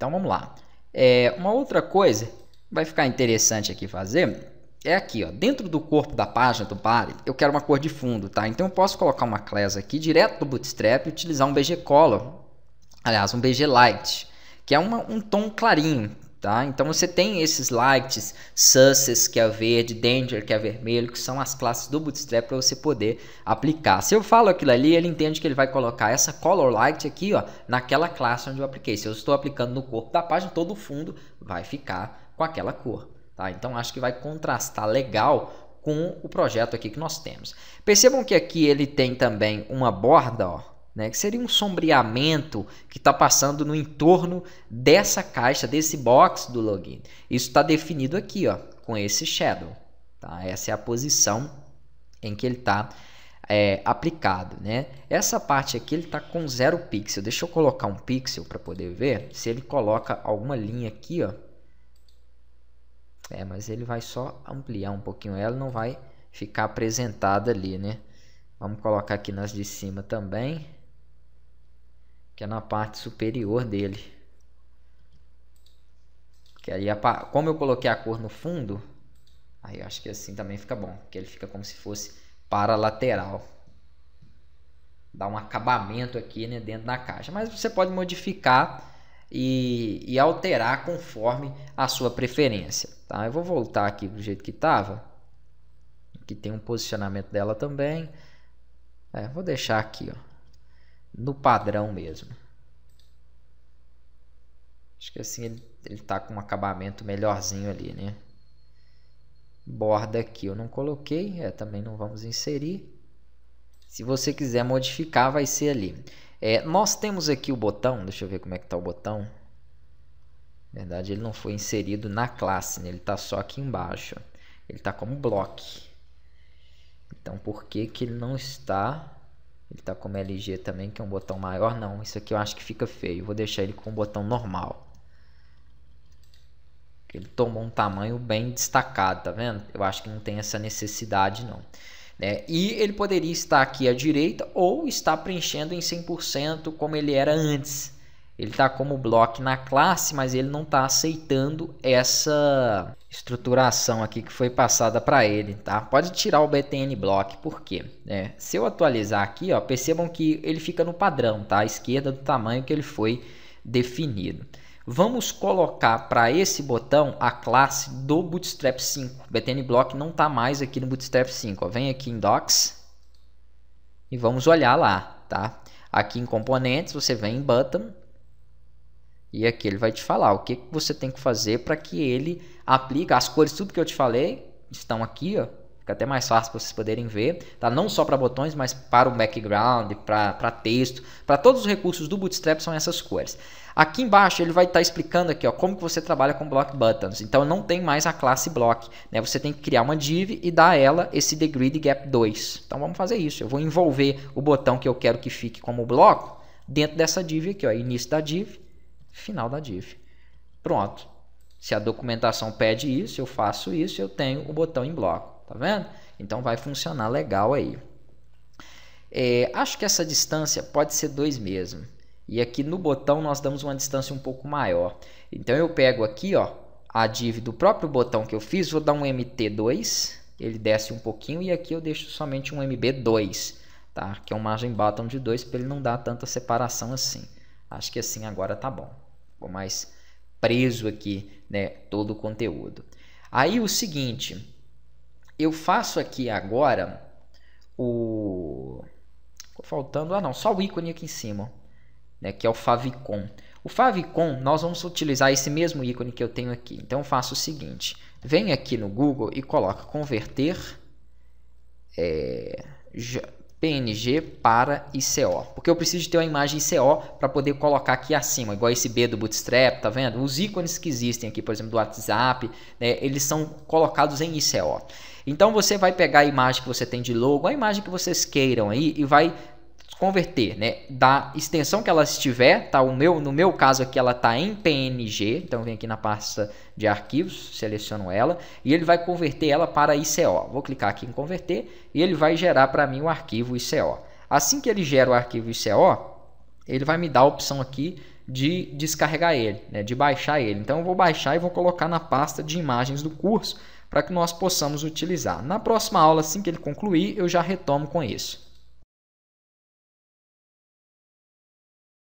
Então vamos lá. É, uma outra coisa que vai ficar interessante aqui fazer é aqui, ó, dentro do corpo da página do Body, eu quero uma cor de fundo, tá? Então eu posso colocar uma classe aqui direto do Bootstrap e utilizar um BG Color, aliás, um BG Light, que é uma, um tom clarinho, tá? Então você tem esses lights, Success, que é verde, Danger, que é vermelho, que são as classes do Bootstrap para você poder aplicar. Se eu falo aquilo ali, ele entende que ele vai colocar essa Color Light aqui, ó, naquela classe onde eu apliquei. Se eu estou aplicando no corpo da página, todo o fundo vai ficar com aquela cor. Tá? Então acho que vai contrastar legal com o projeto aqui que nós temos. Percebam que aqui ele tem também uma borda, ó, né, que seria um sombreamento que está passando no entorno dessa caixa, desse box do login. Isso está definido aqui, ó, com esse shadow. Tá? Essa é a posição em que ele está é, aplicado. Né? Essa parte aqui ele está com zero pixel. Deixa eu colocar um pixel para poder ver se ele coloca alguma linha aqui, ó, é, mas ele vai só ampliar um pouquinho ela, não vai ficar apresentada ali, né? Vamos colocar aqui nas de cima também, que é na parte superior dele. Que aí, como eu coloquei a cor no fundo, aí eu acho que assim também fica bom, que ele fica como se fosse para lateral. Dá um acabamento aqui né, dentro da caixa, mas você pode modificar e, e alterar conforme a sua preferência. Tá? Eu vou voltar aqui do jeito que estava. Aqui tem um posicionamento dela também. É, vou deixar aqui, ó, no padrão mesmo. Acho que assim ele, ele tá com um acabamento melhorzinho ali, né? Borda aqui eu não coloquei, é, também não vamos inserir. Se você quiser modificar, vai ser ali. É, nós temos aqui o botão, deixa eu ver como é que está o botão. Na verdade, ele não foi inserido na classe, né? ele está só aqui embaixo. Ele está como bloco. Então, por que, que ele não está... Ele está como LG também, que é um botão maior. Não, isso aqui eu acho que fica feio. Vou deixar ele com o botão normal. Ele tomou um tamanho bem destacado, tá vendo? Eu acho que não tem essa necessidade, não. Né? E ele poderia estar aqui à direita ou estar preenchendo em 100% como ele era antes. Ele está como bloco na classe, mas ele não está aceitando essa estruturação aqui que foi passada para ele. Tá? Pode tirar o btn block, por quê? É, se eu atualizar aqui, ó, percebam que ele fica no padrão, tá? à esquerda do tamanho que ele foi definido. Vamos colocar para esse botão a classe do Bootstrap 5. O BTN Block não está mais aqui no Bootstrap 5. Ó. Vem aqui em Docs e vamos olhar lá. Tá? Aqui em Componentes, você vem em Button e aqui ele vai te falar o que, que você tem que fazer para que ele aplique. As cores, tudo que eu te falei, estão aqui. Ó. Fica até mais fácil para vocês poderem ver. Tá? Não só para botões, mas para o background, para texto. Para todos os recursos do Bootstrap são essas cores. Aqui embaixo ele vai estar tá explicando aqui ó, como que você trabalha com block buttons. Então não tem mais a classe block. Né? Você tem que criar uma div e dar a ela esse degree gap 2. Então vamos fazer isso. Eu vou envolver o botão que eu quero que fique como bloco dentro dessa div aqui. Ó, início da div, final da div. Pronto. Se a documentação pede isso, eu faço isso, eu tenho o botão em bloco. Tá vendo? Então vai funcionar legal aí. É, acho que essa distância pode ser 2 mesmo. E aqui no botão nós damos uma distância um pouco maior. Então eu pego aqui ó, a div do próprio botão que eu fiz, vou dar um MT2, ele desce um pouquinho e aqui eu deixo somente um MB2, tá? que é uma margem bottom de 2 para ele não dar tanta separação assim. Acho que assim agora tá bom. Vou mais preso aqui né, todo o conteúdo. Aí o seguinte, eu faço aqui agora o... Faltando, ah não, só o ícone aqui em cima né, que é o favicon. O favicon, nós vamos utilizar esse mesmo ícone que eu tenho aqui. Então, eu faço o seguinte, vem aqui no Google e coloca converter é, PNG para ICO. Porque eu preciso ter uma imagem ICO para poder colocar aqui acima, igual esse B do Bootstrap, tá vendo? Os ícones que existem aqui, por exemplo, do WhatsApp, né, eles são colocados em ICO. Então você vai pegar a imagem que você tem de logo, a imagem que vocês queiram aí e vai converter, né, da extensão que ela estiver, tá? O meu, no meu caso aqui ela está em PNG, então vem aqui na pasta de arquivos, seleciono ela e ele vai converter ela para ICO. Vou clicar aqui em converter e ele vai gerar para mim o arquivo ICO. Assim que ele gera o arquivo ICO, ele vai me dar a opção aqui de descarregar ele, né, de baixar ele. Então eu vou baixar e vou colocar na pasta de imagens do curso para que nós possamos utilizar. Na próxima aula, assim que ele concluir, eu já retomo com isso.